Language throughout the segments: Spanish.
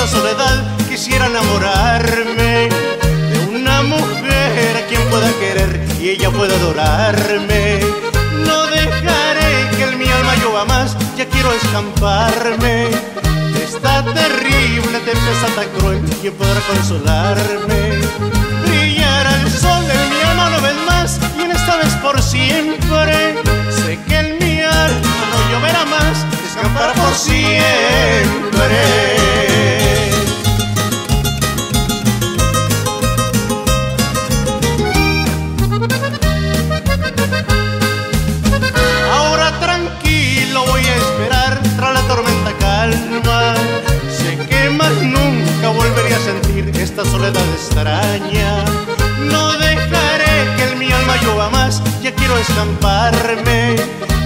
esta soledad quisiera enamorarme de una mujer a quien pueda querer y ella pueda adorarme. No dejaré que el mi alma llueva más, ya quiero escamparme. De esta terrible tempestad tan cruel, quien podrá consolarme. Brillará el sol en mi alma no vez más y en esta vez por siempre. Sé que en mi alma no lloverá más, escampará por siempre. Esta soledad extraña. No dejaré que en mi alma llueva más, ya quiero escamparme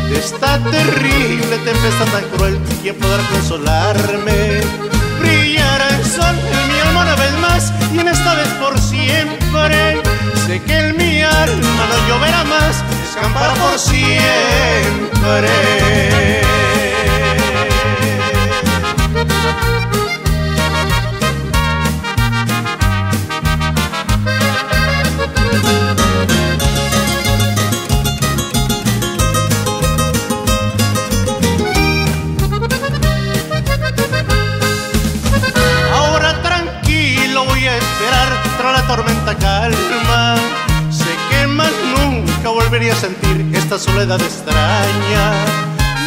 de esta terrible tempestad tan cruel. ¿Quién podrá consolarme? Brillará el sol en mi alma una vez más y en esta vez por siempre. Sé que en mi alma no lloverá más, escampará por siempre. Calma. Sé que más nunca volvería a sentir esta soledad extraña.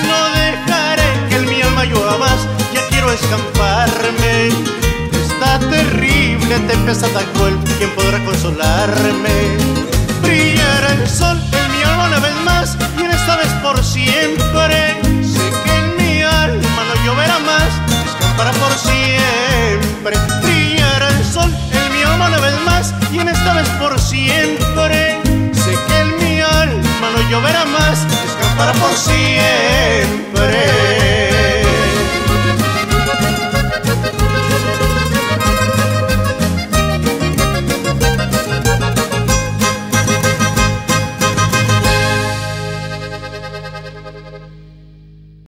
No dejaré que en mi alma llueva más, ya quiero escamparme. Esta terrible tempestad tan cruel, ¿quién podrá consolarme? Brillará el sol en mi alma una vez más, y en esta vez por siempre. Escapará por siempre.